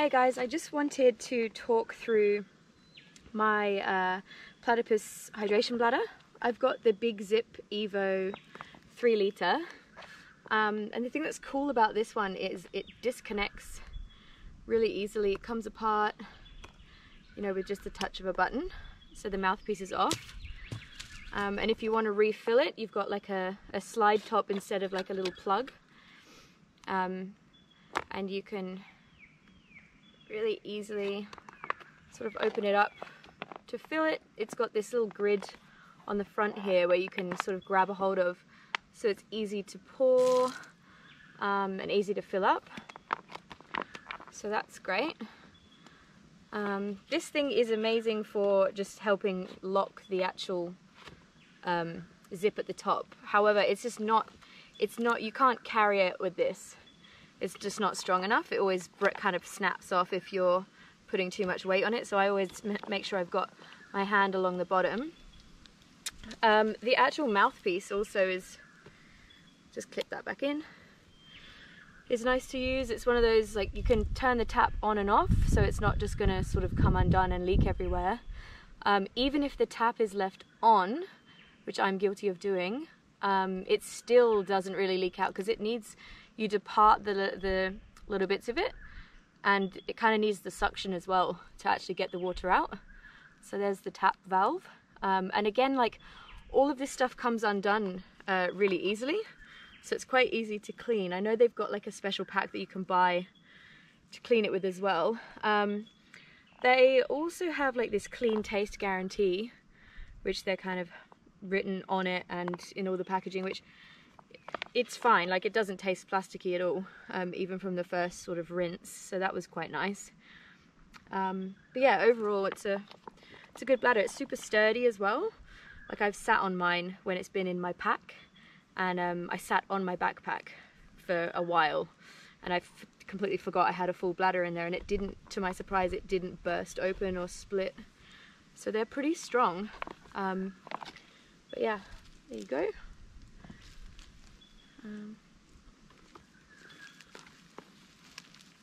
Hey guys, I just wanted to talk through my uh, platypus hydration bladder. I've got the Big Zip Evo 3 litre um, and the thing that's cool about this one is it disconnects really easily. It comes apart, you know, with just the touch of a button. So the mouthpiece is off. Um, and if you want to refill it, you've got like a, a slide top instead of like a little plug. Um, and you can really easily sort of open it up to fill it. It's got this little grip on the front here where you can sort of grab a hold of so it's easy to pour um, and easy to fill up. So that's great. Um, this thing is amazing for just helping lock the actual um, zip at the top. However, it's just not, it's not, you can't carry it with this. It's just not strong enough. It always kind of snaps off if you're putting too much weight on it. So I always make sure I've got my hand along the bottom. Um, the actual mouthpiece also is, just clip that back in, is nice to use. It's one of those, like you can turn the tap on and off so it's not just gonna sort of come undone and leak everywhere. Um, even if the tap is left on, which I'm guilty of doing, um, it still doesn't really leak out because it needs you depart the, the little bits of it and it kind of needs the suction as well to actually get the water out. So there's the tap valve. Um, and again, like all of this stuff comes undone uh, really easily. So it's quite easy to clean. I know they've got like a special pack that you can buy to clean it with as well. Um, they also have like this clean taste guarantee, which they're kind of written on it and in all the packaging, which it's fine. Like it doesn't taste plasticky at all, um, even from the first sort of rinse. So that was quite nice. Um, but yeah, overall it's a it's a good bladder. It's super sturdy as well. Like I've sat on mine when it's been in my pack and um, I sat on my backpack for a while and I completely forgot I had a full bladder in there and it didn't, to my surprise, it didn't burst open or split. So they're pretty strong. Um, but yeah, there you go.